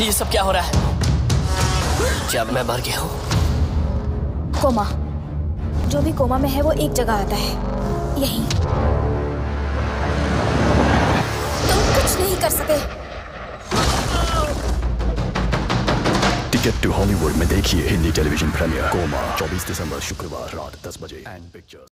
ये सब क्या हो रहा है? जब मैं मर गया हूँ। कोमा। जो भी कोमा में है वो एक जगह आता है। यही। तुम कुछ नहीं कर सके। टिकट टू हॉलीवुड में देखिए हिंदी टेलीविज़न प्रीमियर। कोमा 24 दिसंबर शुक्रवार रात 10 बजे। And pictures